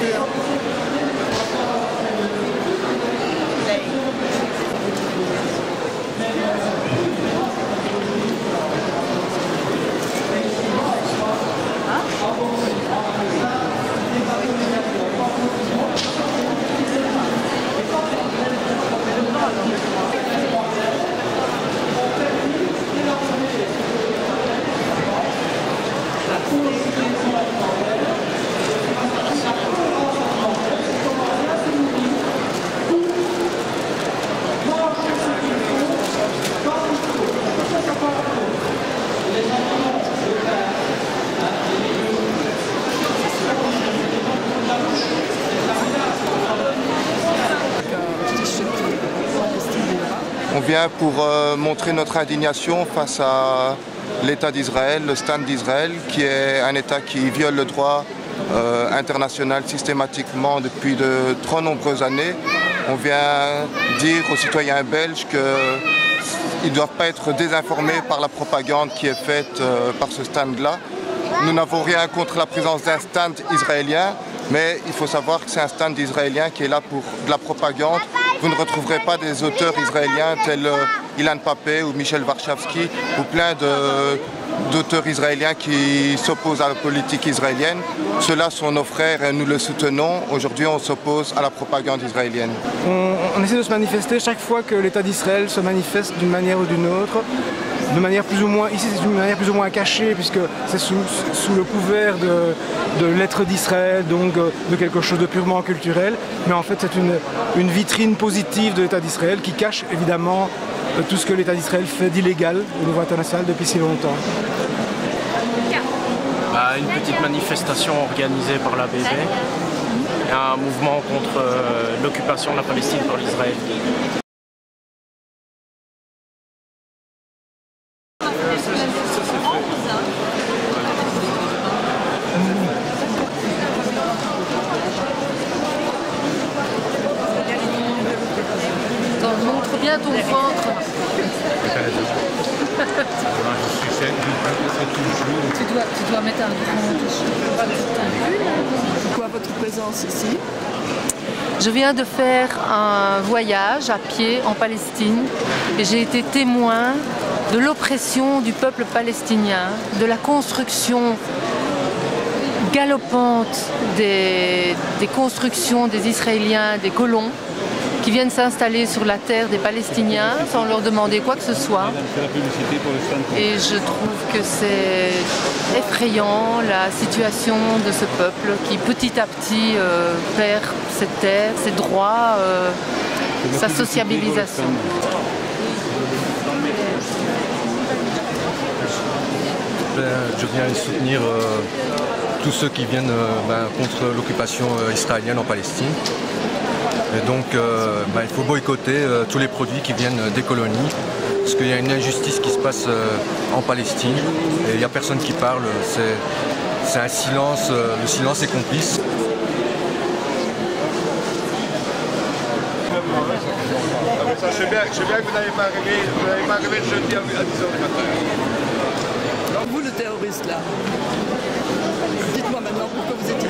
tempo. On vient pour euh, montrer notre indignation face à l'État d'Israël, le stand d'Israël, qui est un État qui viole le droit euh, international systématiquement depuis de trop nombreuses années. On vient dire aux citoyens belges qu'ils ne doivent pas être désinformés par la propagande qui est faite euh, par ce stand-là. Nous n'avons rien contre la présence d'un stand israélien, mais il faut savoir que c'est un stand israélien qui est là pour de la propagande. Vous ne retrouverez pas des auteurs israéliens tels euh, Ilan Papé ou Michel Warchavsky ou plein d'auteurs israéliens qui s'opposent à la politique israélienne. Ceux-là sont nos frères et nous le soutenons. Aujourd'hui, on s'oppose à la propagande israélienne. On, essaie de se manifester chaque fois que l'État d'Israël se manifeste d'une manière ou d'une autre de manière plus ou moins, ici c'est une manière plus ou moins cachée puisque c'est sous, le couvert de, de lettres d'Israël, donc de quelque chose de purement culturel, mais en fait c'est une, vitrine positive de l'État d'Israël qui cache évidemment tout ce que l'État d'Israël fait d'illégal au niveau international depuis si longtemps. Bah, une petite manifestation organisée par la et un mouvement contre euh, l'occupation de la Palestine par l'Israël. Bien ton ventre. tu, dois, tu dois mettre un Pourquoi votre présence ici? Je viens de faire un voyage à pied en Palestine et j'ai été témoin de l'oppression du peuple palestinien, de la construction galopante des, des constructions des Israéliens, des colons, qui viennent s'installer sur la terre des Palestiniens sans leur demander quoi que ce soit. Et je trouve que c'est effrayant la situation de ce peuple qui petit à petit euh, perd cette terre, ses droits, euh, sa sociabilisation. Ben, je viens soutenir euh, tous ceux qui viennent ben, contre l'occupation israélienne en Palestine. Et donc euh, bah, il faut boycotter euh, tous les produits qui viennent des colonies, parce qu'il y a une injustice qui se passe euh, en Palestine, et il n'y a personne qui parle, c'est un silence, le silence est complice. Je sais bien, je sais bien que vous n'allez pas arriver, jeudi à 10h du matin. Vous le terroriste là, dites-moi maintenant pourquoi vous êtes ici. On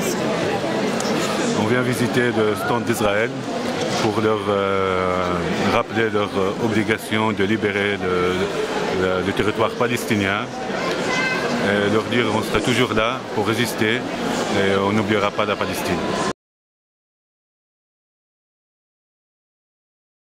vient visiter le stand d'Israël pour leur euh, rappeler leur euh, obligation de libérer le, le, territoire palestinien et leur dire on sera toujours là pour résister et on n'oubliera pas la Palestine.